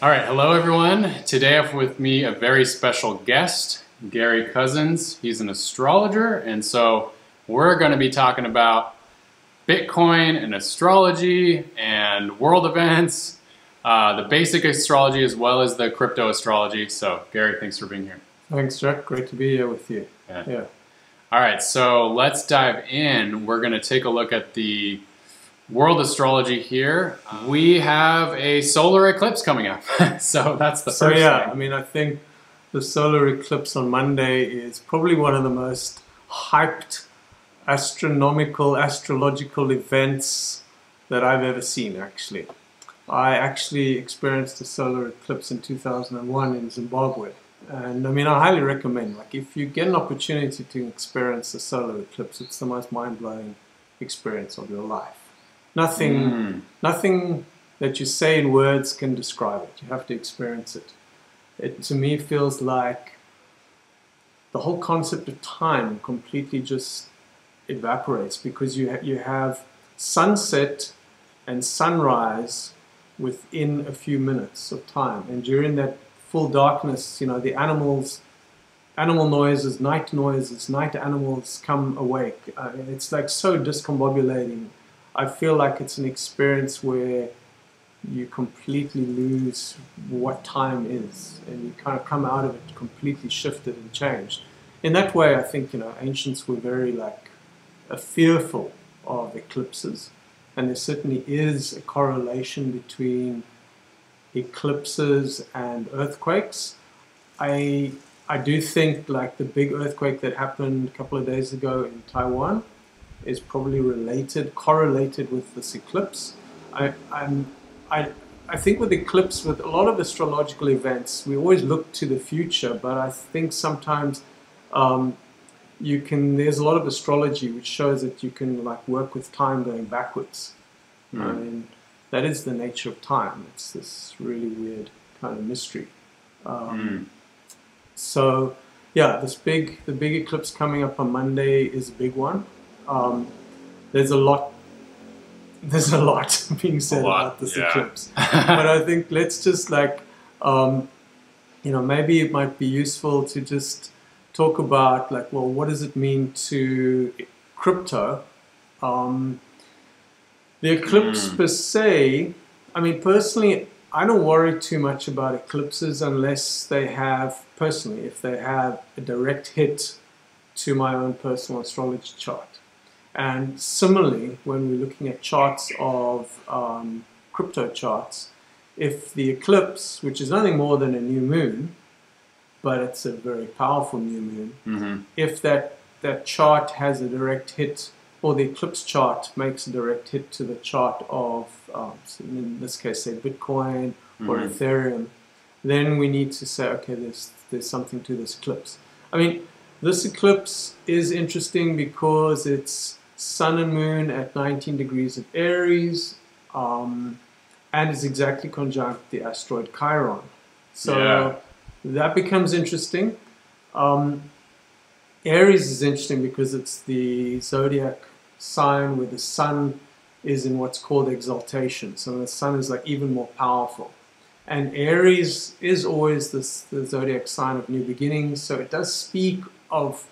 All right, hello everyone. Today I have with me a very special guest, Gary Cousins. He's an astrologer, and so we're going to be talking about Bitcoin and astrology and world events, uh, the basic astrology as well as the crypto astrology. So, Gary, thanks for being here. Thanks, Jack. Great to be here with you. Yeah. Yeah. All right, so let's dive in. We're going to take a look at the world astrology here. We have a solar eclipse coming up. so that's the So first yeah, thing. I mean, I think the solar eclipse on Monday is probably one of the most hyped astronomical, astrological events that I've ever seen. Actually, I actually experienced a solar eclipse in 2001 in Zimbabwe, and I mean, I highly recommend. Like, if you get an opportunity to experience a solar eclipse, it's the most mind-blowing experience of your life. Nothing. Mm. Nothing that you say in words can describe it. You have to experience it. It to me feels like the whole concept of time completely just evaporates because you ha- you have sunset and sunrise within a few minutes of time, and during that full darkness, you know the animals. Animal noises, night noises, night animals come awake. Uh, it's like so discombobulating. I feel like it's an experience where you completely lose what time is and you kind of come out of it completely shifted and changed. In that way, I think, you know, ancients were very like fearful of eclipses and there certainly is a correlation between eclipses and earthquakes. I I do think like the big earthquake that happened a couple of days ago in Taiwan is probably related, correlated with this eclipse. I, I'm, I, I think with eclipse, with a lot of astrological events, we always look to the future, but I think sometimes um, you can. There's a lot of astrology which shows that you can like work with time going backwards. Mm. I mean, that is the nature of time. It's this really weird kind of mystery. Um, Mm. so yeah, this big the big eclipse coming up on Monday is a big one. Um, there's a lot there's a lot being said lot, about this yeah. eclipse, but I think let's just like um, you know maybe it might be useful to just talk about like well what does it mean to crypto. Um, the eclipse Mm. per se, I mean personally I don't worry too much about eclipses unless they have, personally, if they have a direct hit to my own personal astrology chart. And similarly, when we're looking at charts of um, crypto charts, if the eclipse, which is nothing more than a new moon, but it's a very powerful new moon, Mhm. if that, that chart has a direct hit, or the eclipse chart makes a direct hit to the chart of, um, in this case, say Bitcoin or Mhm. Ethereum, then we need to say, okay, there's there's something to this eclipse. I mean, this eclipse is interesting because it's Sun and Moon at 19 degrees of Aries, um, and is exactly conjunct the asteroid Chiron. So Yeah. that becomes interesting. Um, Aries is interesting because it's the zodiac sign where the sun is in what's called exaltation. So the sun is like even more powerful. And Aries is always this the zodiac sign of new beginnings. So it does speak of,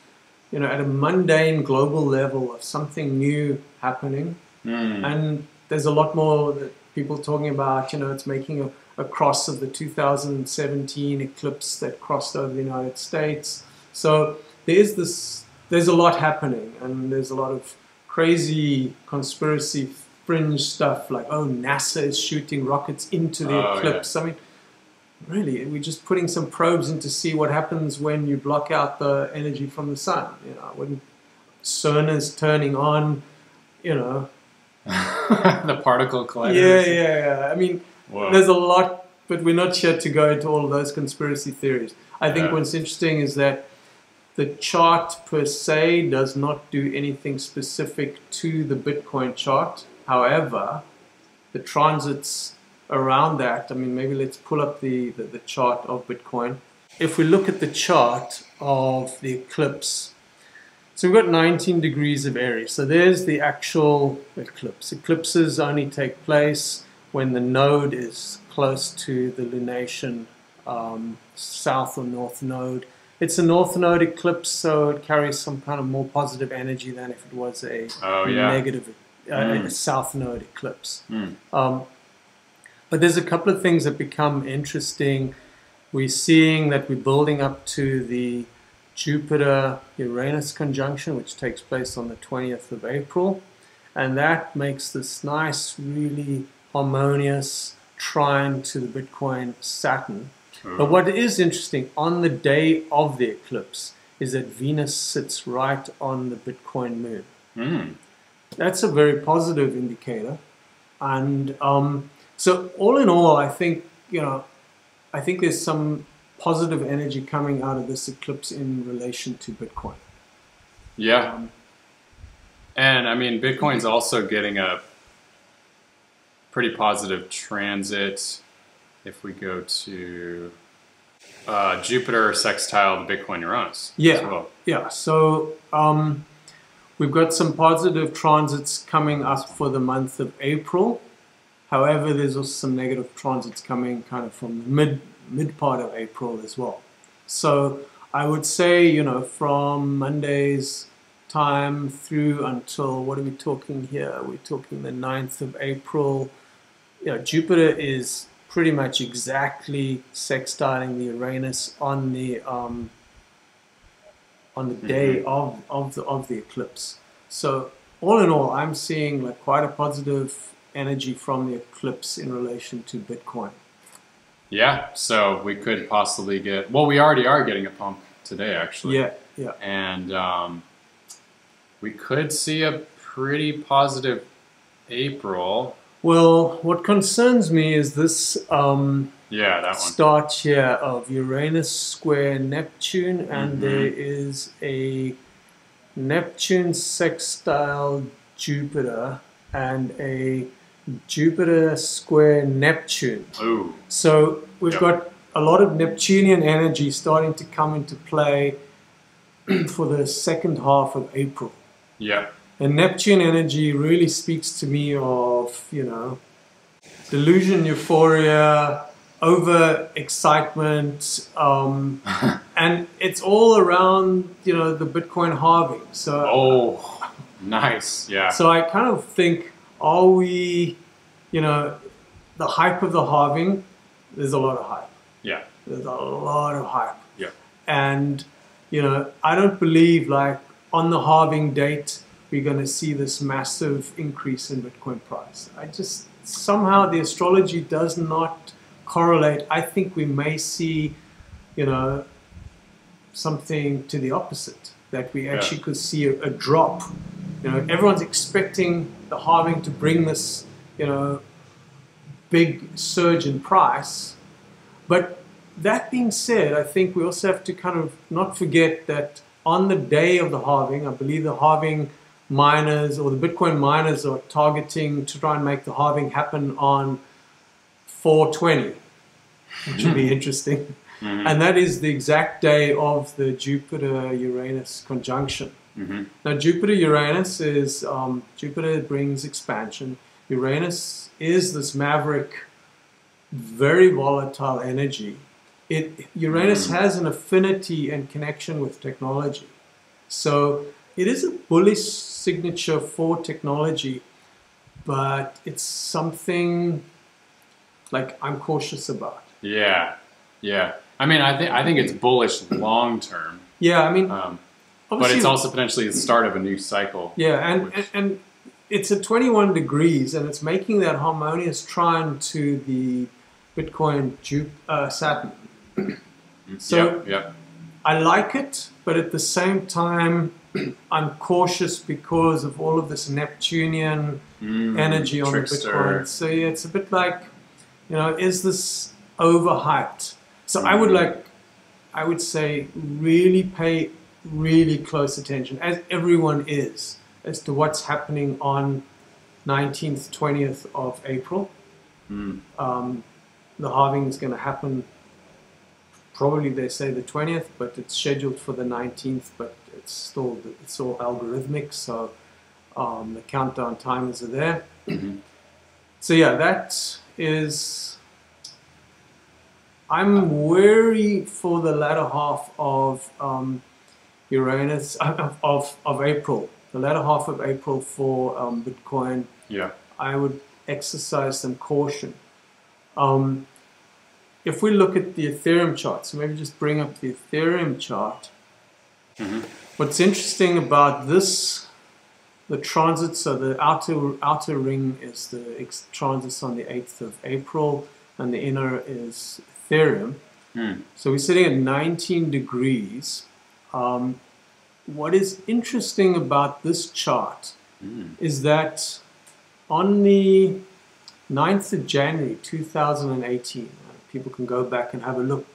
you know, at a mundane global level of something new happening. Mm. And there's a lot more that people talking about, you know, it's making a, a cross of the 2017 eclipse that crossed over the United States. So there's this, there's a lot happening, and there's a lot of crazy conspiracy fringe stuff like, oh, NASA is shooting rockets into the Oh, eclipse. I mean, really, we're just putting some probes in to see what happens when you block out the energy from the sun. You know, when CERN is turning on, you know, the particle colliders. yeah, yeah, yeah. I mean, Whoa. there's a lot, but we're not here to go into all of those conspiracy theories. I think Yeah. what's interesting is that the chart per se does not do anything specific to the Bitcoin chart. However, the transits around that, I mean, maybe let's pull up the, the, the chart of Bitcoin. If we look at the chart of the eclipse, so we've got 19 degrees of Aries. So there's the actual eclipse. Eclipses only take place when the node is close to the lunation um, south or north node. It's a north node eclipse, so it carries some kind of more positive energy than if it was a Oh yeah. negative, uh, Mm. a south node eclipse. Mm. Um, but there's a couple of things that become interesting. We're seeing that we're building up to the Jupiter Uranus conjunction, which takes place on the 20th of April. And that makes this nice, really harmonious trine to the Bitcoin Saturn. But what is interesting, on the day of the eclipse, is that Venus sits right on the Bitcoin moon. Mm. That's a very positive indicator. And um, so, all in all, I think, you know, I think there's some positive energy coming out of this eclipse in relation to Bitcoin. Yeah. Um, And I mean, Bitcoin's also getting a pretty positive transit. If we go to uh, Jupiter sextile the Bitcoin Uranus. Yeah. Well. Yeah, so um, we've got some positive transits coming up for the month of April. However, there's also some negative transits coming kind of from the mid mid part of April as well. So I would say, you know, from Monday's time through until what are we talking here? We're talking the 9th of April. You know, Jupiter is pretty much exactly sextiling the Uranus on the um, on the day of, of the of the eclipse. So all in all, I'm seeing like quite a positive energy from the eclipse in relation to Bitcoin. Yeah. So we could possibly get, well, we already are getting a pump today, actually. Yeah, yeah. And um, we could see a pretty positive April. Well, what concerns me is this um, Yeah, that one. start here of Uranus square Neptune, and Mhm. there is a Neptune sextile Jupiter and a Jupiter square Neptune. Ooh. So we've Yeah. got a lot of Neptunian energy starting to come into play for the second half of April. Yeah. And Neptune energy really speaks to me of, you know, delusion, euphoria, over excitement, um, and it's all around, you know, the Bitcoin halving. So, Oh, nice. Yeah. so I kind of think, are we, you know, the hype of the halving? There's a lot of hype. Yeah. There's a lot of hype. Yeah. And, you know, I don't believe like on the halving date, we're going to see this massive increase in Bitcoin price. I just, somehow the astrology does not correlate. I think we may see, you know, something to the opposite, that we actually could see a, a drop. You know, everyone's expecting the halving to bring this, you know, big surge in price. But that being said, I think we also have to kind of not forget that on the day of the halving, I believe the halving miners or the Bitcoin miners are targeting to try and make the halving happen on 420, which would be interesting. Mhm. And that is the exact day of the Jupiter Uranus conjunction. Mhm. Now, Jupiter Uranus is um, Jupiter brings expansion. Uranus is this maverick, very volatile energy. It Uranus Mm. has an affinity and connection with technology, so it is a bullish signature for technology, but it's something like I'm cautious about. Yeah. Yeah. I mean, I think I think it's bullish long term, Yeah, I mean, um, but it's also potentially the start of a new cycle. Yeah, and, Which- and, and it's at 21 degrees, and it's making that harmonious trine to the Bitcoin Ju- uh, Saturn. So- yep, yep. I like it, but at the same time, I'm cautious because of all of this Neptunian Mm, energy on trickster. the Bitcoin. So yeah, it's a bit like, you know, is this overhyped? So I would Mhm. like, I would say, really pay really close attention, as everyone is, as to what's happening on 19th, 20th of April. Mm, Um, the halving is going to happen. Probably they say the 20th, but it's scheduled for the 19th. But it's still it's all algorithmic, so um, the countdown timers are there. mhm. So yeah, that is I'm wary for the latter half of um, Uranus of, of of April. The latter half of April for um, Bitcoin. Yeah. I would exercise some caution. Um, if we look at the Ethereum chart, so maybe just bring up the Ethereum chart. Mhm. What's interesting about this, the transit, so the outer outer ring is the ex- transits on the 8th of April, and the inner is Ethereum. Hmm. So we're sitting at 19 degrees. Um, what is interesting about this chart Hmm. is that on the 9th of January 2018, uh, people can go back and have a look,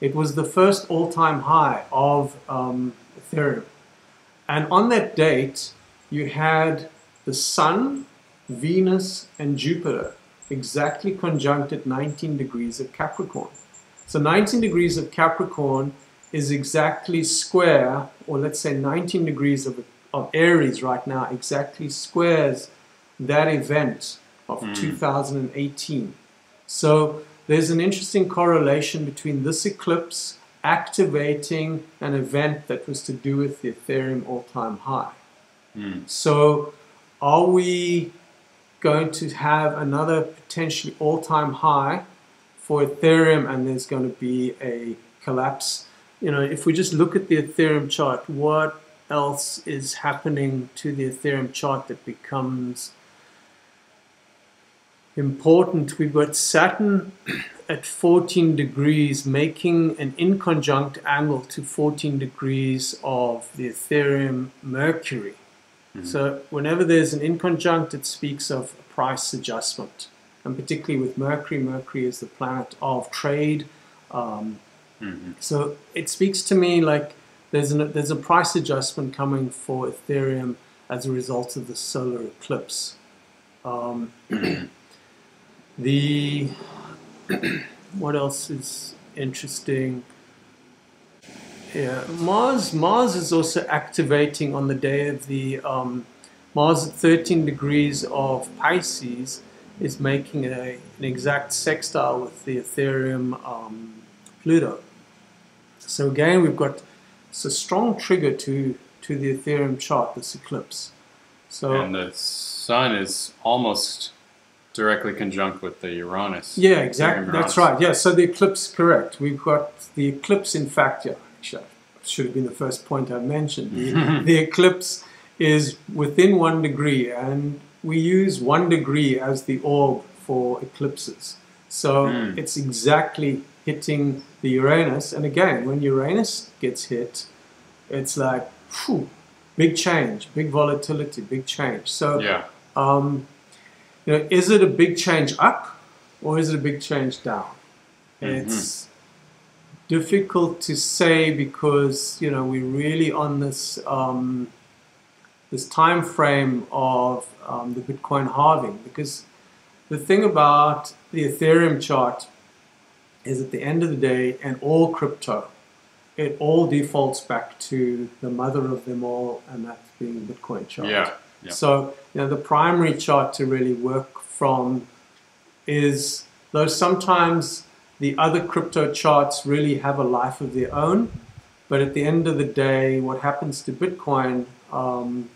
it was the first all time high of um, Ethereum. And on that date, you had the Sun, Venus, and Jupiter exactly conjunct at 19 degrees of Capricorn. So 19 degrees of Capricorn is exactly square, or let's say 19 degrees of, of Aries right now, exactly squares that event of 2018. So there's an interesting correlation between this eclipse activating an event that was to do with the Ethereum all time high. Hmm. So are we going to have another potentially all time high for Ethereum and there's going to be a collapse? You know, if we just look at the Ethereum chart, what else is happening to the Ethereum chart that becomes important? We've got Saturn at 14 degrees making an inconjunct angle to 14 degrees of the Ethereum Mercury. So whenever there's an inconjunct, it speaks of a price adjustment, and particularly with Mercury. Mercury is the planet of trade. Um, Mhm. so it speaks to me like there's an, there's a price adjustment coming for Ethereum as a result of the solar eclipse. Um, the what else is interesting? Yeah, Mars. Mars is also activating on the day of the um, Mars at 13 degrees of Pisces is making a, an exact sextile with the Ethereum um, Pluto. So again, we've got it's a strong trigger to to the Ethereum chart. This eclipse. So And the sun is almost directly conjunct with the Uranus. Yeah, exactly. That's right. Yeah, so the eclipse, correct. We've got the eclipse, in fact, yeah, actually, should have been the first point I mentioned. The, the eclipse is within one degree, and we use one degree as the orb for eclipses. So Mm. it's exactly hitting the Uranus. And again, when Uranus gets hit, it's like, phew, big change, big volatility, big change. So Yeah. um, you know, is it a big change up or is it a big change down? It's difficult to say because you know we're really on this um, this time frame of um, the Bitcoin halving. Because the thing about the Ethereum chart is, at the end of the day, and all crypto, it all defaults back to the mother of them all, and that's being Bitcoin chart. Yeah. Yeah. So, you know, the primary chart to really work from is, though sometimes the other crypto charts really have a life of their own, but at the end of the day, what happens to Bitcoin um,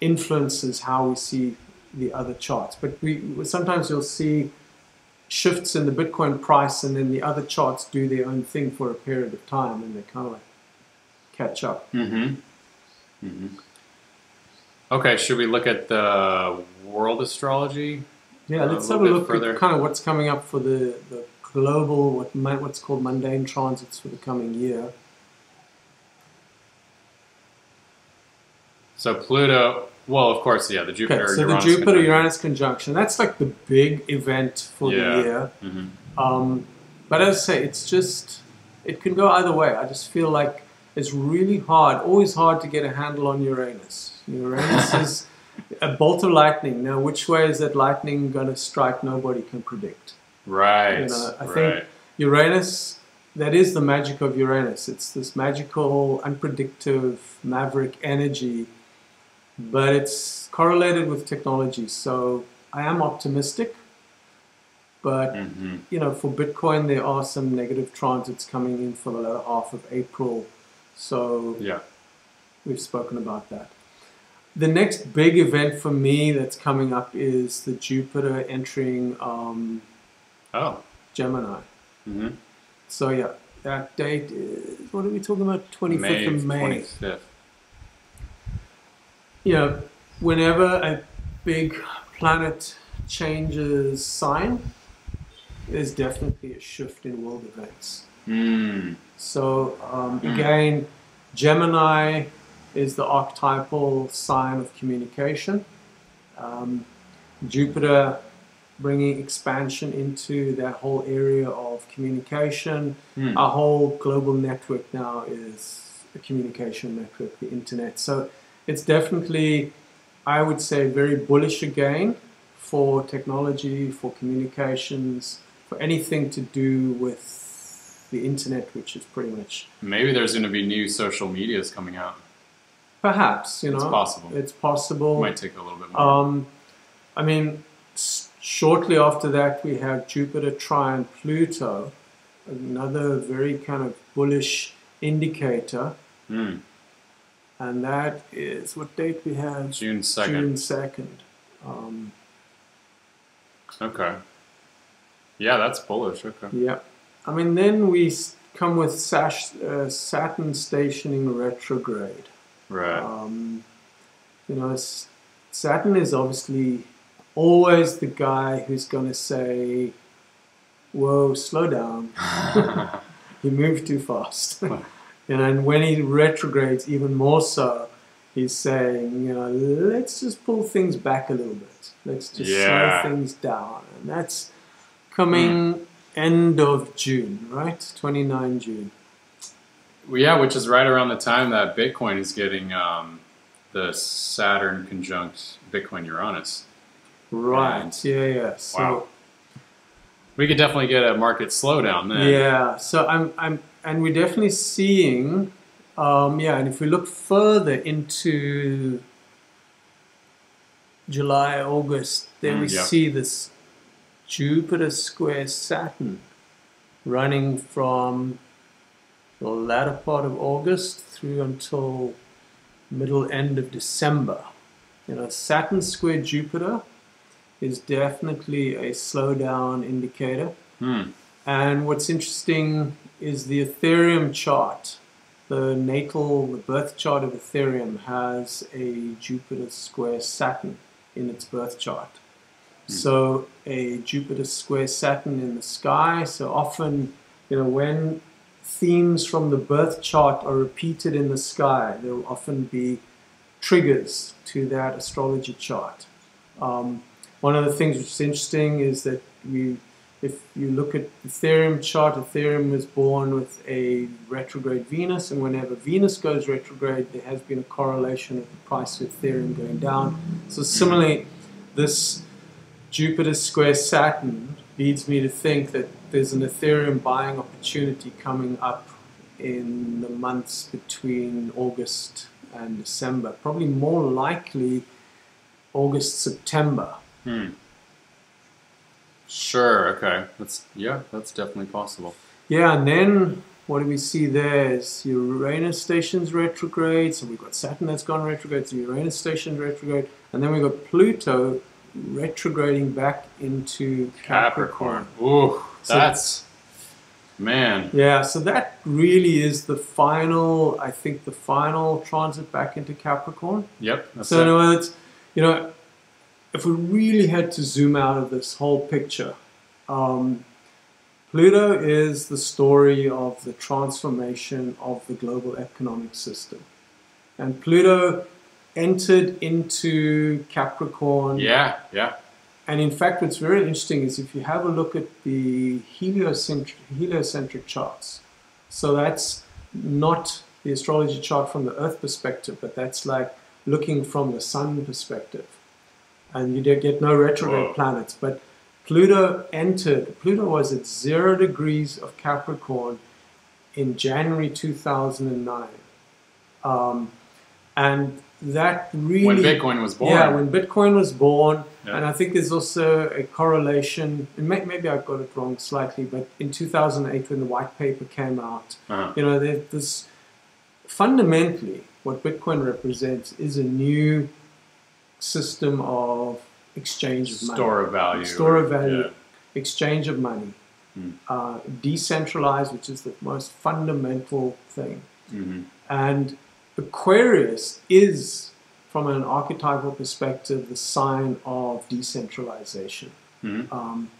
influences how we see the other charts. But we sometimes you'll see shifts in the Bitcoin price, and then the other charts do their own thing for a period of time, and they kind of like catch up. Mm-hmm. hmm Okay, should we look at the world astrology? Yeah, Uh, let's have a look further. at kind of what's coming up for the, the global, what what's called mundane transits for the coming year. So Pluto, well, of course, yeah, the Jupiter. Okay, so Uranus the Jupiter conjunction. Uranus conjunction, that's like the big event for Yeah. the year. Mhm. Um, but as I say, it's just, it can go either way. I just feel like it's really hard, always hard to get a handle on Uranus. Uranus is a bolt of lightning. Now, which way is that lightning going to strike? Nobody can predict. Right. You know, I right. think Uranus, that is the magic of Uranus. It's this magical, unpredictable, maverick energy, but it's correlated with technology. So I am optimistic. But hmm you know, for Bitcoin, there are some negative transits coming in for the latter half of April. So Yeah. we've spoken about that. The next big event for me that's coming up is the Jupiter entering um, Oh. Gemini. hmm So yeah, that date is what are we talking about? Twenty fifth of May. 25th. You know, whenever a big planet changes sign, there's definitely a shift in world events. Mm. So um, Mm. again, Gemini is the archetypal sign of communication. Um, Jupiter bringing expansion into that whole area of communication. Mm. Our whole global network now is a communication network, the internet. So it's definitely, I would say, very bullish again for technology, for communications, for anything to do with the internet, which is pretty much Maybe there's going to be new social medias coming out. perhaps you know It's possible. It's possible. Might take a little bit more. Um, I mean, shortly after that, we have Jupiter trine Pluto, another very kind of bullish indicator, Mm. And that is what date we have? June 2nd. June second. Um, Okay. Yeah, that's bullish. Okay. yeah, I mean, then we come with Sash, uh, Saturn stationing retrograde. Right. Um, you know, Saturn is obviously always the guy who's going to say, "Whoa, slow down! you move too fast." and when he retrogrades, even more so, he's saying, "You know, let's just pull things back a little bit. Let's just Yeah. slow things down." And that's coming end of June, right? Twenty nine June. Well, yeah, which is right around the time that Bitcoin is getting um, the Saturn conjunct Bitcoin Uranus. Right. And- yeah. Yeah. So. Wow. We could definitely get a market slowdown then. Yeah, so I'm, I'm, and we're definitely seeing, um, yeah, and if we look further into July, August, then Mm, we yeah. see this Jupiter square Saturn running from the latter part of August through until middle end of December. You know, Saturn square Jupiter is definitely a slowdown indicator. Hmm. And what's interesting is the Ethereum chart. The natal, the birth chart of Ethereum has a Jupiter square Saturn in its birth chart. So a Jupiter square Saturn in the sky. So often, you know, when themes from the birth chart are repeated in the sky, there will often be triggers to that astrology chart. Um, one of the things which is interesting is that we, if you look at the Ethereum chart, Ethereum was born with a retrograde Venus, and whenever Venus goes retrograde, there has been a correlation of the price of Ethereum going down. So similarly, this Jupiter square Saturn leads me to think that there's an Ethereum buying opportunity coming up in the months between August and December. Probably more likely August, September. Hmm. Sure. Okay. That's yeah. That's definitely possible. Yeah, and then what do we see there is Uranus stations retrograde. So we've got Saturn that's gone retrograde, so Uranus station retrograde, and then we've got Pluto retrograding back into Capricorn. Capricorn. Ooh, So- that's man. Yeah, so that really is the final, I think, the final transit back into Capricorn. Yep. That's so in it. other words, you know, if we really had to zoom out of this whole picture, um, Pluto is the story of the transformation of the global economic system. And Pluto entered into Capricorn. Yeah. Yeah. And in fact, what's very interesting is if you have a look at the heliocentric, heliocentric charts, so that's not the astrology chart from the Earth perspective, but that's like looking from the Sun perspective. And you don't get no retrograde Whoa. planets. But Pluto entered, Pluto was at zero degrees of Capricorn in January 2009. Um, and that really when Bitcoin was born. Yeah, when Bitcoin was born, Yeah. and I think there's also a correlation. And may, maybe I got it wrong slightly, but in 2008 when the white paper came out, Uh-huh. you know, there, this fundamentally what Bitcoin represents is a new system of exchange of money Store of value. Store of value. yeah. exchange of money, Hmm. uh, decentralized, which is the most fundamental thing. Mhm. And Aquarius is, from an archetypal perspective, the sign of decentralization. Mhm. Um,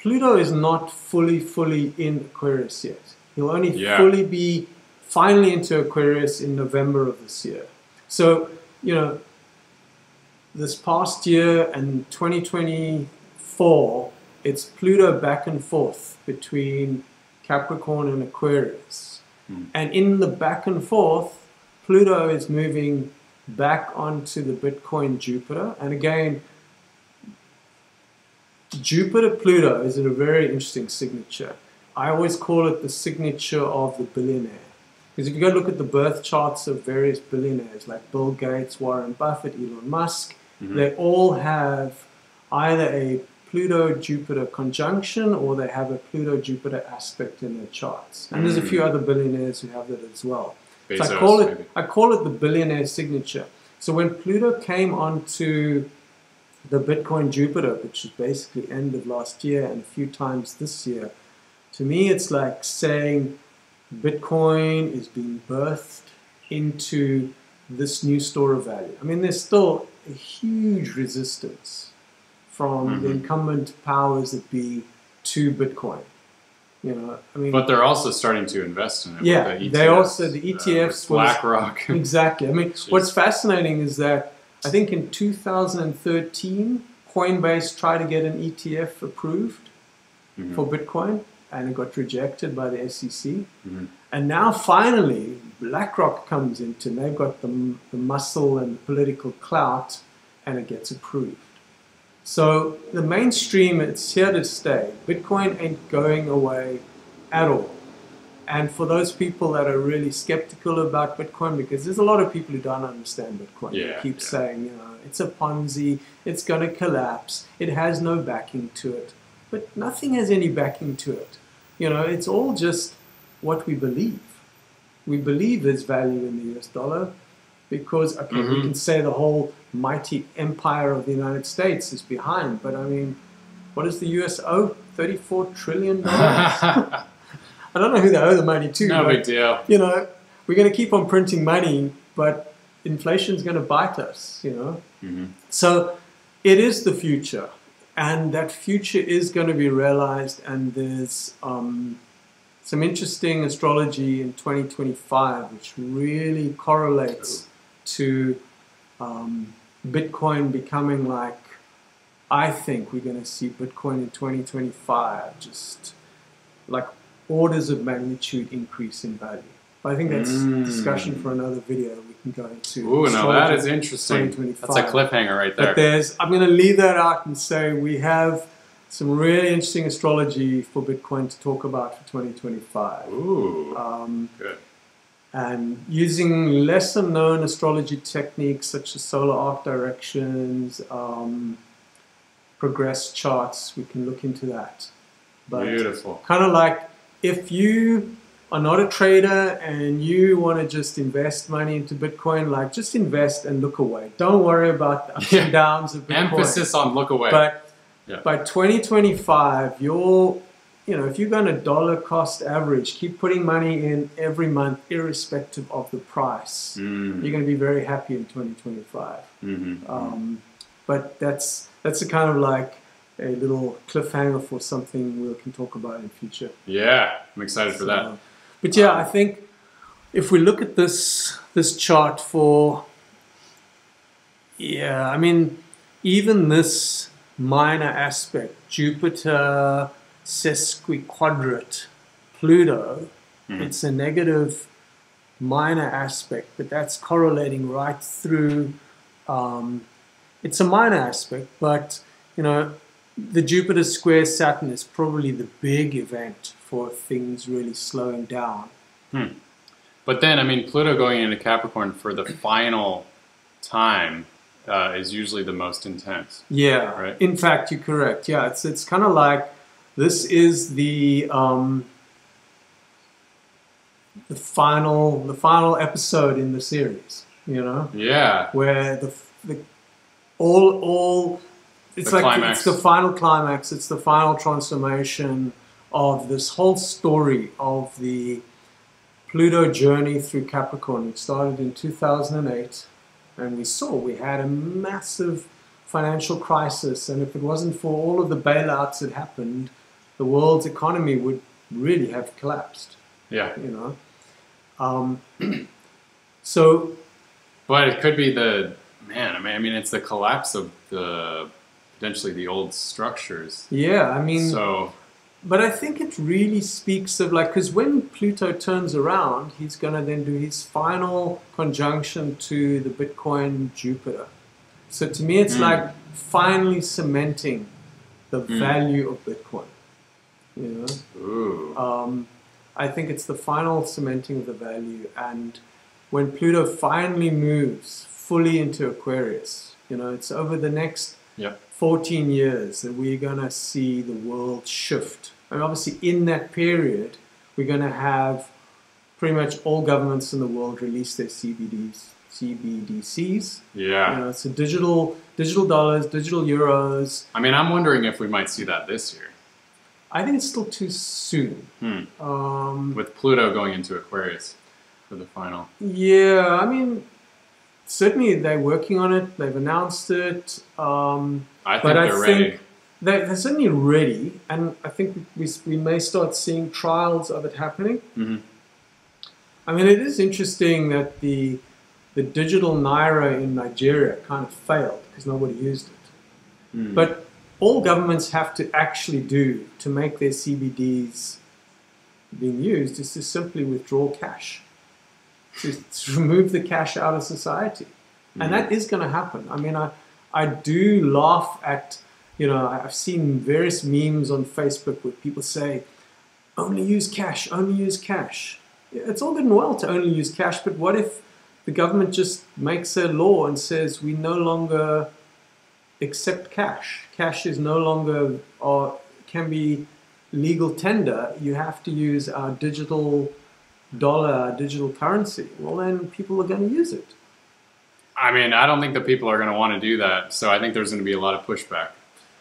Pluto is not fully, fully in Aquarius yet. He'll only Yeah. fully be finally into Aquarius in November of this year. So, you know, this past year and 2024, it's Pluto back and forth between Capricorn and Aquarius. Hmm. And in the back and forth, Pluto is moving back onto the Bitcoin Jupiter. And again, Jupiter Pluto is a very interesting signature. I always call it the signature of the billionaire. Because if you go look at the birth charts of various billionaires like Bill Gates, Warren Buffett, Elon Musk, Mhm. they all have either a Pluto Jupiter conjunction or they have a Pluto Jupiter aspect in their charts. And there's a Mm. few other billionaires who have that as well. So I call it maybe. I call it the billionaire signature. So when Pluto came onto the Bitcoin Jupiter, which is basically end of last year and a few times this year, to me it's like saying Bitcoin is being birthed into this new store of value. I mean, there's still a huge resistance from the Mhm. incumbent powers that be to Bitcoin. You know, I mean, But they're also starting to invest in it. Yeah, the they ETFs, also- the uh, ETFs was- BlackRock. Exactly. I mean, what's fascinating is that I think in 2013, Coinbase tried to get an ETF approved Mhm. for Bitcoin and it got rejected by the SEC. Mhm. And now finally, BlackRock comes into and they've got the, the muscle and the political clout and it gets approved. So the mainstream, it's here to stay. Bitcoin ain't going away at all. And for those people that are really skeptical about Bitcoin, because there's a lot of people who don't understand Bitcoin, Yeah, they keep yeah. saying, you know, it's a Ponzi, it's going to collapse, it has no backing to it. But nothing has any backing to it. You know, it's all just what we believe. We believe there's value in the US dollar because, okay, we Mhm. can say the whole mighty empire of the United States is behind, but I mean, what does the US owe? $34 trillion? I don't know who they owe the money to. no but, big deal. You know, we're going to keep on printing money, but inflation's going to bite us, you know? Mhm. So it is the future, and that future is going to be realized. And there's um, some interesting astrology in 2025, which really correlates to um, Bitcoin becoming like. I think we're going to see Bitcoin in 2025 just like orders of magnitude increase in value. But I think that's Mm. discussion for another video we can go into. Ooh, now that is interesting. That's a cliffhanger right there. But there's, I'm going to leave that out and say we have some really interesting astrology for Bitcoin to talk about for 2025. Ooh, Um, good. and using lesser known astrology techniques such as solar arc directions, um, progress charts, we can look into that. But Beautiful. kind of like if you are not a trader and you want to just invest money into Bitcoin, like just invest and look away. Don't worry about the ups Yeah. and downs of Bitcoin. Emphasis on look away. But Yeah. by 2025, you're, you know, if you're going to dollar cost average, keep putting money in every month, irrespective of the price. Mm, You're going to be very happy in 2025. mhm. Um, but that's that's a kind of like a little cliffhanger for something we can talk about in the future. yeah, I'm excited for that. But yeah, I think if we look at this this chart for yeah, I mean even this minor aspect, Jupiter sesquiquadrate Pluto, Mhm. it's a negative minor aspect, but that's correlating right through. Um, it's a minor aspect, but you know, the Jupiter square Saturn is probably the big event for things really slowing down. But then, I mean, Pluto going into Capricorn for the final time uh, is usually the most intense. Yeah. Right. In fact, you're correct. Yeah, it's it's kind of like this is the um, the final the final episode in the series. You know, Yeah. where the the all all it's The like climax. it's the final climax. It's the final transformation of this whole story of the Pluto journey through Capricorn. It started in 2008, and we saw we had a massive financial crisis. And if it wasn't for all of the bailouts that happened, the world's economy would really have collapsed. Yeah. You know, um, so But it could be the man. I mean, I mean, it's the collapse of the potentially the old structures. yeah, I mean. So But I think it really speaks of like, because when Pluto turns around, he's going to then do his final conjunction to the Bitcoin Jupiter. So to me, it's Mm. like finally cementing the Mm. value of Bitcoin. You know, um, I think it's the final cementing of the value, and when Pluto finally moves fully into Aquarius, you know, it's over the next Yep. 14 years that we're going to see the world shift. And obviously, in that period, we're going to have pretty much all governments in the world release their CBDs, CBDCs. yeah. You know, so digital, digital dollars, digital euros. I mean, I'm wondering if we might see that this year I think it's still too soon. Hmm. Um, with Pluto going into Aquarius for the final. yeah, I mean, certainly they're working on it. They've announced it. Um, I think But I they're think- ready. They're, they're certainly ready, and I think we, we may start seeing trials of it happening. hmm I mean, it is interesting that the the digital naira in Nigeria kind of failed because nobody used it. Mm. But all governments have to actually do to make their CBDs being used is to simply withdraw cash, to, to remove the cash out of society, and mm-hmm. that is going to happen. I mean, I I do laugh at you know I've seen various memes on Facebook where people say only use cash, only use cash. It's all good and well to only use cash, but what if the government just makes a law and says we no longer accept cash? Cash is no longer or can be legal tender. You have to use our digital dollar, digital currency. Well, then people are going to use it. I mean, I don't think that people are going to want to do that. So I think there's going to be a lot of pushback.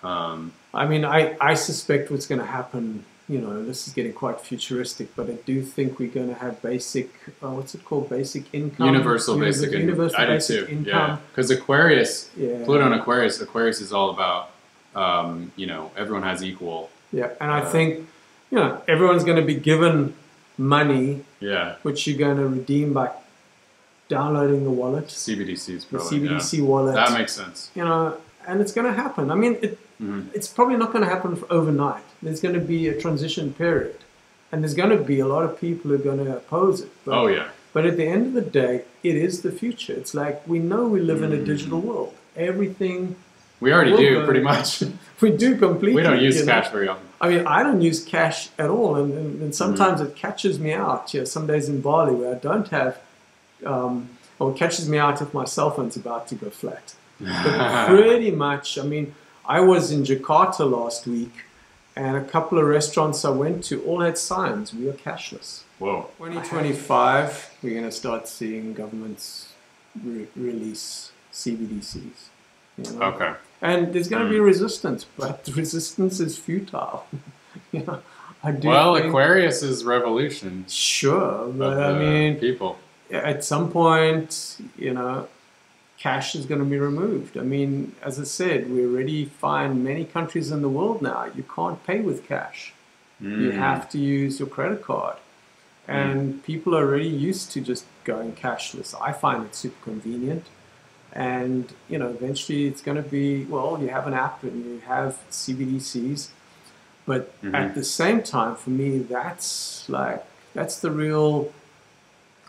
Um, I mean, I, I suspect what's going to happen, you know, this is getting quite futuristic, but I do think we're going to have basic, uh, what's it called? Basic income? universal Univer- basic income. Universal I do basic too. income. Yeah, because Aquarius, Yeah. Pluto and Aquarius, Aquarius is all about, um, you know, everyone has equal. Yeah, and I Uh, think, you know, everyone's going to be given money Yeah, which you're going to redeem by downloading the wallet, CBDCs the probably. yeah. CBDC wallet. That makes sense. you know, and it's going to happen. I mean, it, Mhm. it's probably not going to happen overnight. There's going to be a transition period, and there's going to be a lot of people who are going to oppose it. But, Oh yeah, but at the end of the day, it is the future. It's like we know we live in a Mm. digital world. Everything we already We'll do go- pretty much. we do completely. we don't use you know. cash very often. I mean, I don't use cash at all, and, and, and sometimes Mm-hmm. it catches me out. Yeah, some days in Bali where I don't have, um, or it catches me out if my cell phone's about to go flat. But pretty much, I mean, I was in Jakarta last week, and a couple of restaurants I went to all had signs: "We are cashless." Whoa. 2025, we're going to start seeing governments re- release CBDCs. You know? Okay. And there's going to be Mm. resistance, but the resistance is futile. you know, I do Well, Aquarius is revolution sure, but I mean, people. at some point, you know, cash is going to be removed. I mean, as I said, we already find many countries in the world now you can't pay with cash. You Mm. have to use your credit card. And people are already used to just going cashless. I find it super convenient. And, you know, eventually it's going to be, well, you have an app and you have CBDCs. But Mhm. at the same time, for me, that's like, that's the real,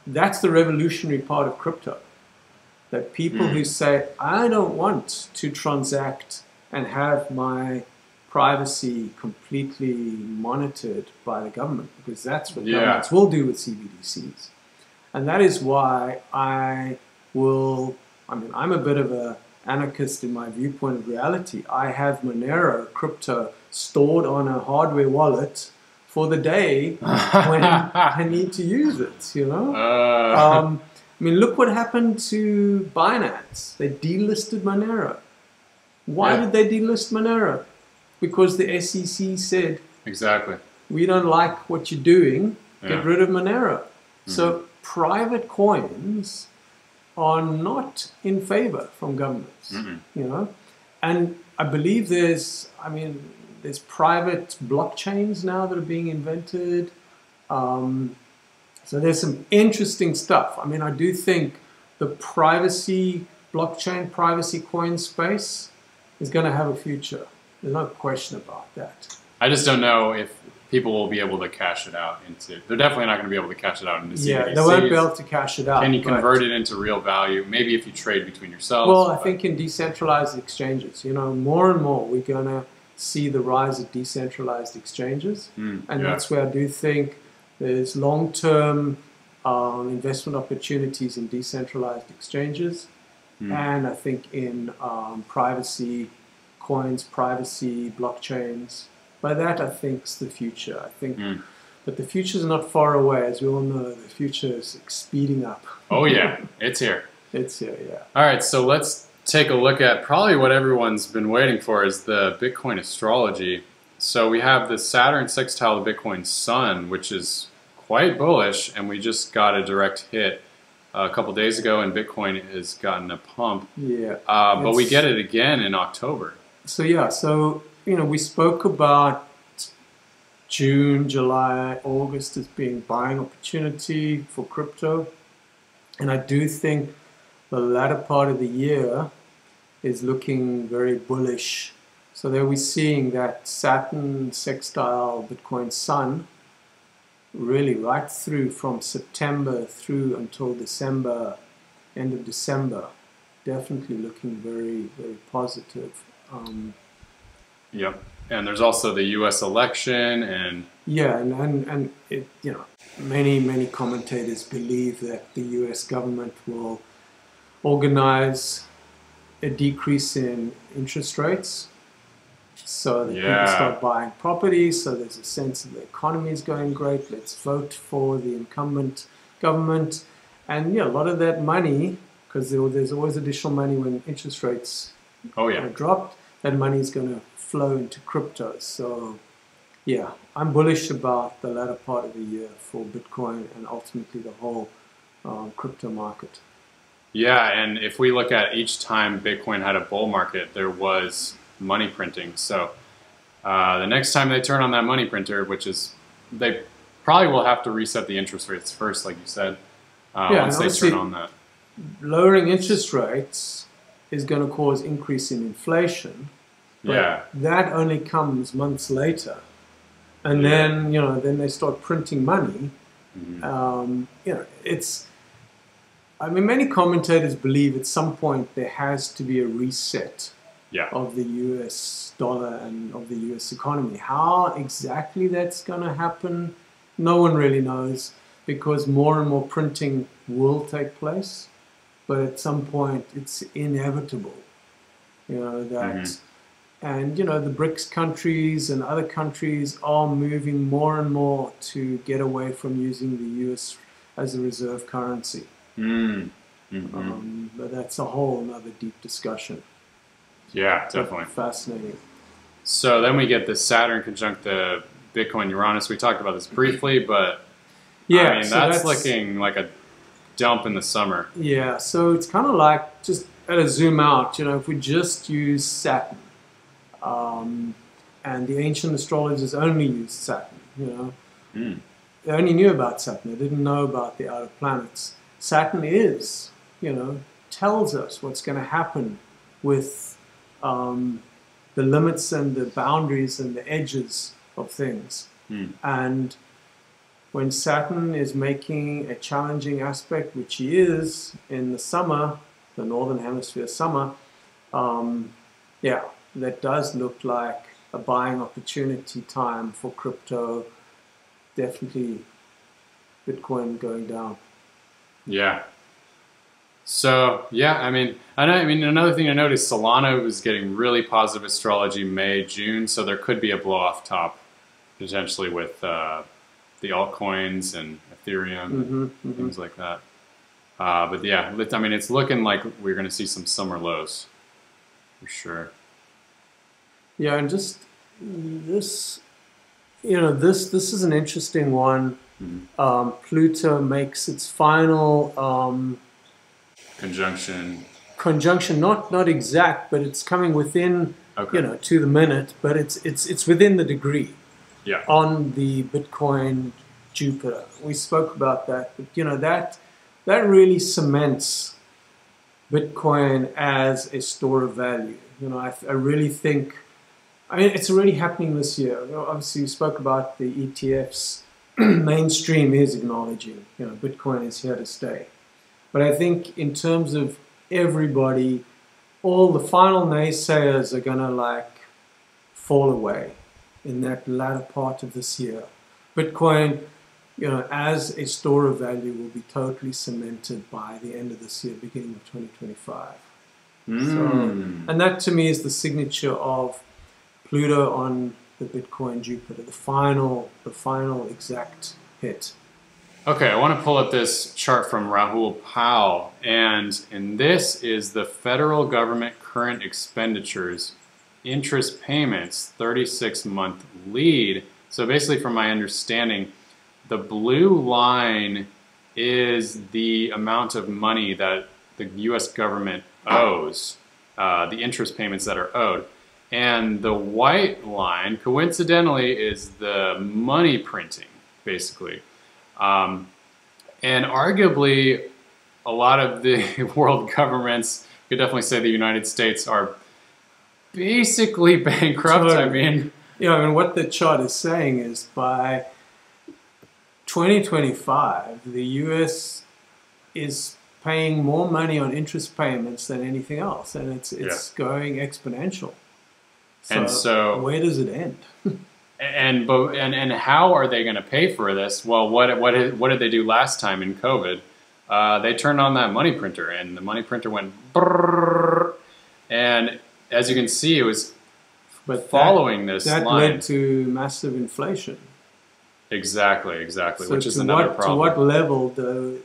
that's the revolutionary part of crypto. That people Mm. who say, I don't want to transact and have my privacy completely monitored by the government because that's what Yeah. governments will do with CBDCs. And that is why I will I mean, I'm a bit of a anarchist in my viewpoint of reality. I have Monero crypto stored on a hardware wallet for the day when I need to use it, you know? Uh, Um, I mean, look what happened to Binance. They delisted Monero. Why Yeah. did they delist Monero? Because the SEC said, exactly. we don't like what you're doing, get Yeah. Mm-hmm. rid of Monero. So private coins are not in favor from governments, Mm-mm. you know? And I believe there's, I mean, there's private blockchains now that are being invented. Um, so there's some interesting stuff. I mean, I do think the privacy, blockchain privacy coin space is going to have a future. There's no question about that. I just don't know if people will be able to cash it out into. They're definitely not going to be able to cash it out into Yeah, CBDCs. they won't be able to cash it out. Can you convert it into real value? Maybe if you trade between yourselves. Well, I think in decentralized exchanges, you know, more and more we're going to see the rise of decentralized exchanges. Mm, And yeah. that's where I do think there's long term um, investment opportunities in decentralized exchanges. Mm. And I think in um, privacy coins, privacy blockchains. By that, I think is the future. I think, Mm. but the future is not far away, as we all know. The future is speeding up. Oh yeah, it's here. It's here, yeah. All right, so let's take a look at probably what everyone's been waiting for is the Bitcoin astrology. So we have the Saturn sextile the Bitcoin Sun, which is quite bullish, and we just got a direct hit a couple days ago, and Bitcoin has gotten a pump. Yeah. Uh, but we get it again in October. So yeah, so you know, we spoke about June, July, August as being buying opportunity for crypto, and I do think the latter part of the year is looking very bullish. So there we're seeing that Saturn sextile Bitcoin Sun really right through from September through until December, end of December, definitely looking very, very positive. Um, Yep. And there's also the U.S. election, and Yeah, and, and, and it, you know, many, many commentators believe that the US government will organize a decrease in interest rates so that Yeah. people start buying properties, so there's a sense that the economy is going great, let's vote for the incumbent government. And yeah, a lot of that money, because there, there's always additional money when interest rates oh are yeah, dropped, that money is going to flow into crypto. So, yeah, I'm bullish about the latter part of the year for Bitcoin and ultimately the whole um, crypto market. yeah. And if we look at each time Bitcoin had a bull market, there was money printing. So uh, the next time they turn on that money printer, which is they probably will have to reset the interest rates first, like you said, uh, Yeah, once they turn on that. Lowering interest rates is going to cause increase in inflation. But Yeah, that only comes months later. And Yeah. then, you know, then they start printing money Mhm. um, you know, it's. I mean, many commentators believe at some point there has to be a reset yeah, of the US dollar and of the US economy. How exactly that's going to happen, no one really knows because more and more printing will take place, but at some point it's inevitable. You know, that. Mhm. And you know the BRICS countries and other countries are moving more and more to get away from using the US as a reserve currency. mm. Mhm. Um, but that's a whole another deep discussion. yeah, But definitely. fascinating. So then we get the Saturn conjunct the Bitcoin Uranus. We talked about this briefly, but Yeah, I mean so that's, looking like a dump in the summer. Yeah, so it's kind of like just at a zoom out. You know, if we just use Saturn, um, and the ancient astrologers only used Saturn. You know, Mm. they only knew about Saturn. They didn't know about the outer planets. Saturn is, you know, tells us what's going to happen with um, the limits and the boundaries and the edges of things. Mm. And when Saturn is making a challenging aspect, which he is in the summer, the northern hemisphere summer, um, yeah, that does look like a buying opportunity time for crypto. Definitely Bitcoin going down. Yeah. So yeah, I mean, I know. I mean, another thing I noticed, Solana was getting really positive astrology May, June, so there could be a blow off top potentially with uh, the altcoins and Ethereum, Mm-hmm, mm-hmm. things like that. Uh, but yeah, I mean, it's looking like we're going to see some summer lows for sure. Yeah, and just this, you know, this this is an interesting one. Mhm. Um, Pluto makes its final um, Conjunction. conjunction, not not exact, but it's coming within, Okay. you know, to the minute, but it's it's it's within the degree Yeah. on the Bitcoin Jupiter. We spoke about that, but you know that that really cements Bitcoin as a store of value. You know, I, I really think. I mean, it's already happening this year. Obviously, we spoke about the ETFs. Mainstream is acknowledging, you know, Bitcoin is here to stay. But I think in terms of everybody, all the final naysayers are gonna like fall away in that latter part of this year. Bitcoin, you know, as a store of value will be totally cemented by the end of this year, beginning of 2025. Mm. And that to me is the signature of Pluto on the Bitcoin Jupiter, the final, the final exact hit. Okay, I want to pull up this chart from Raoul Pal, and and this is the federal government current expenditures, interest payments, 36 month lead. So basically, from my understanding, the blue line is the amount of money that the U.S. government owes, uh, the interest payments that are owed. And the white line, coincidentally, is the money printing, basically. Um, and arguably, a lot of the world governments, could definitely say the United States, are basically bankrupt. I mean, You know, and what the chart is saying is by 2025, the US is paying more money on interest payments than anything else, and it's it's going exponential. And so- where does it end? and but and and how are they going to pay for this? Well, what what did- what did they do last time in COVID? Uh, they turned on that money printer, and the money printer went brrrr, and as you can see, it was But following this that, that line. led to massive inflation. exactly, exactly, So which is another what, problem. To what level do,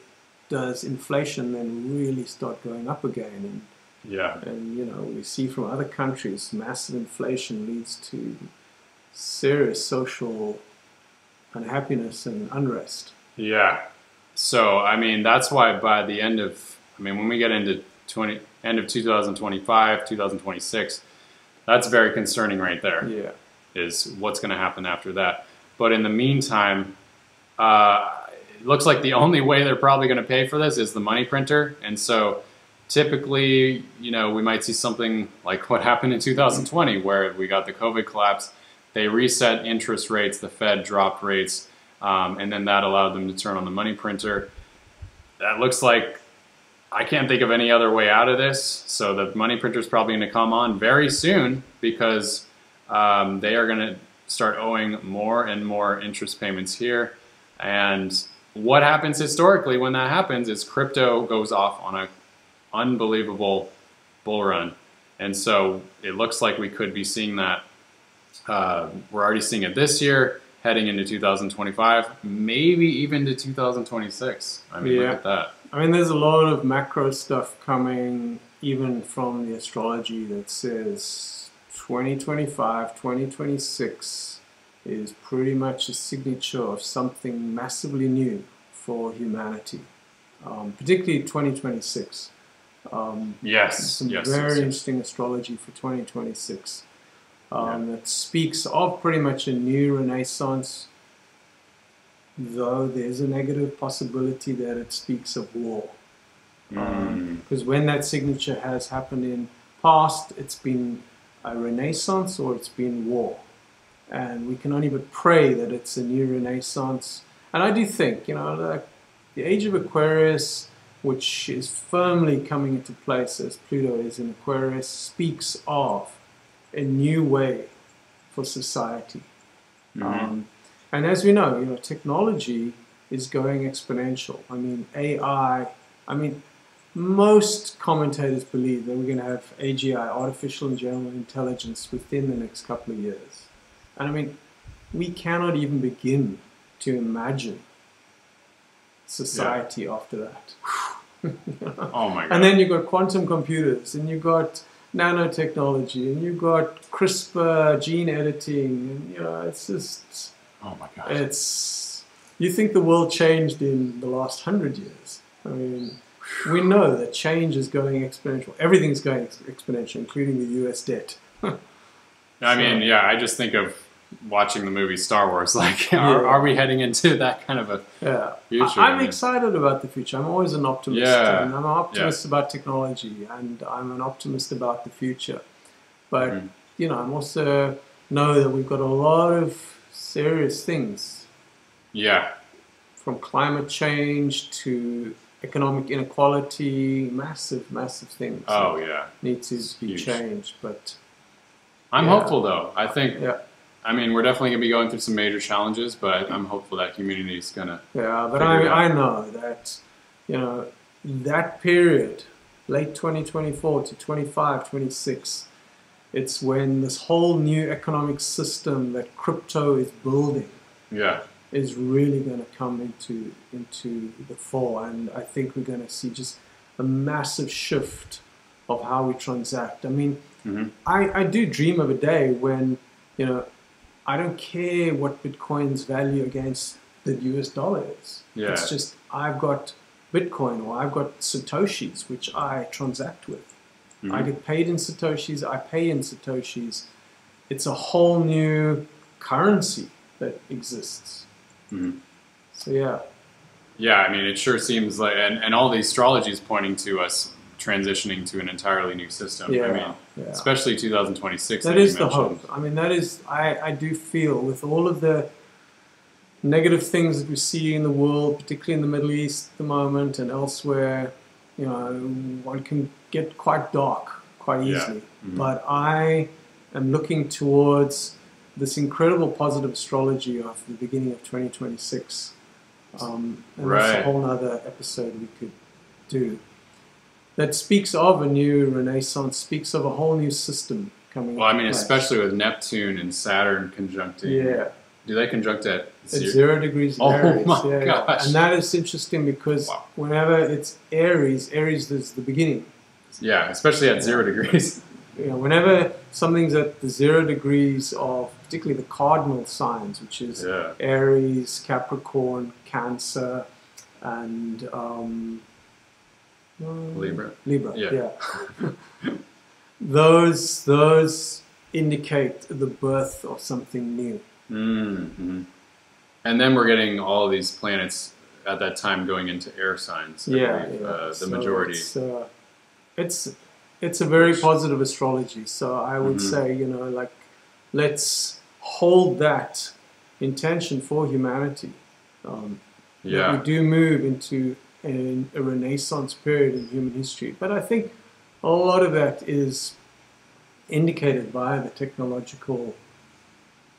does inflation then really start going up again? And yeah, And you know, we see from other countries, massive inflation leads to serious social unhappiness and unrest. yeah. So I mean, that's why by the end of, I mean, when we get into twenty end of 2025, 2026, that's very concerning right there. Yeah. is what's going to happen after that. But in the meantime, uh, it looks like the only way they're probably going to pay for this is the money printer. And so typically, you know, we might see something like what happened in 2020 where we got the COVID collapse. They reset interest rates, the Fed dropped rates, um, and then that allowed them to turn on the money printer. That looks like I can't think of any other way out of this. So the money printer is probably going to come on very soon because um, they are going to start owing more and more interest payments here. And what happens historically when that happens is crypto goes off on a unbelievable bull run. And so it looks like we could be seeing that. Uh, we're already seeing it this year, heading into 2025, maybe even to 2026. I mean, Yeah. look at that. I mean, there's a lot of macro stuff coming, even from the astrology that says 2025, 2026 is pretty much a signature of something massively new for humanity, um, particularly 2026. Um, Yes, some yes, very yes, yes. interesting astrology for 2026 um, that speaks of pretty much a new renaissance, though there's a negative possibility that it speaks of war. Mm. Because when that signature has happened in past, it's been a renaissance or it's been war. And we can only but pray that it's a new renaissance. And I do think, you know, like the age of Aquarius, which is firmly coming into place as Pluto is in Aquarius, speaks of a new way for society. Mhm. Um, and as we know, you know, technology is going exponential. I mean, AI. I mean, most commentators believe that we're going to have AGI, artificial and general intelligence, within the next couple of years. And I mean, we cannot even begin to imagine society after that. Oh my god. And then you've got quantum computers, and you've got nanotechnology, and you've got CRISPR gene editing, and you know, it's just, oh my god. it's. You think the world changed in the last hundred years? I mean, we know that change is going exponential. Everything's going exponential, including the U.S. debt. I mean, yeah, I just think of watching the movie Star Wars. Like, are, Yeah. are we heading into that kind of a Yeah, future? I, am excited about the future. I'm always an optimist, Yeah. and I'm an optimist about technology, and I'm an optimist about the future. But Mhm. you know, I'm also know that we've got a lot of serious things, yeah, from climate change to economic inequality, massive, massive things oh yeah. need to be Huge. changed. But I'm Yeah. hopeful though. I think. yeah, I mean, we're definitely gonna be going through some major challenges, but I'm hopeful that humanity is gonna. Yeah, but I. I know that, you know, that period, late 2024 to 25, 26, it's when this whole new economic system that crypto is building Yeah. is really going to come into into the fore, and I think we're going to see just a massive shift of how we transact. I mean, Mhm. I, I do dream of a day when, you know, I don't care what Bitcoin's value against the US dollar is. Yeah. It's just I've got Bitcoin or I've got Satoshis which I transact with. I Mhm. get paid in Satoshis, I pay in Satoshis. It's a whole new currency that exists. Mhm. So yeah. Yeah, I mean, it sure seems like, and, and all the astrology is pointing to us transitioning to an entirely new system. Yeah. I mean, yeah. especially 2026. That you the hope. I mean, that is, I, I do feel with all of the negative things that we see in the world, particularly in the Middle East at the moment and elsewhere, you know, one can get quite dark quite Yeah. easily. Mhm. But I am looking towards this incredible positive astrology of the beginning of 2026. Um, and that's a whole other episode we could do. That speaks of a new renaissance, speaks of a whole new system coming Well, I mean, place. especially with Neptune and Saturn conjuncting. Yeah, Do they conjunct at zero? zero degrees Oh Aries. my yeah, gosh. And that is interesting because Wow. whenever it's Aries, Aries is the beginning. Yeah, especially at zero degrees. You know, whenever something's at the zero degrees of particularly the cardinal signs, which is Yeah. Aries, Capricorn, Cancer, and um, um, Libra. Libra, Yeah. yeah. those those indicate the birth of something new. Mm-hmm. And then we're getting all these planets at that time going into air signs. I yeah, believe, yeah. Uh, the So majority. It's, uh, it's it's a very positive astrology. So I would Mhm. say, you know, like let's hold that intention for humanity. Um, Yeah. we do move into a, a renaissance period in human history, but I think a lot of that is indicated by the technological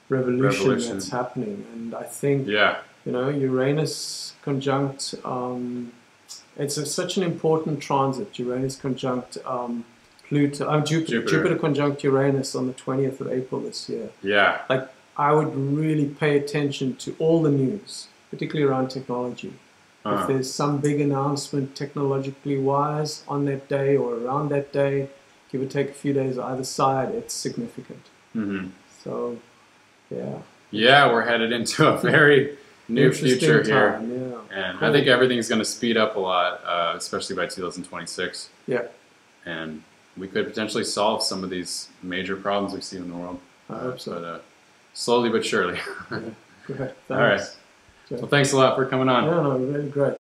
revolution, Revolution. that's happening, and I think Yeah. you know Uranus conjunct. Um, it's a, such an important transit. Uranus conjunct um, Pluto. Um, Jupiter, Jupiter. Jupiter conjunct Uranus on the twentieth of April this year. Yeah. Like I would really pay attention to all the news, particularly around technology. If Uh, there's some big announcement technologically wise on that day or around that day, give or take a few days either side, it's significant. mhm. So, yeah. Yeah, we're headed into a very new future here. Yeah. And I think everything's going to speed up a lot, uh, especially by 2026. Yeah. And we could potentially solve some of these major problems we see in the world. I hope so. But uh, slowly but surely. Great. All right. Thanks. well, thanks a lot for coming on. Yeah, no, really great.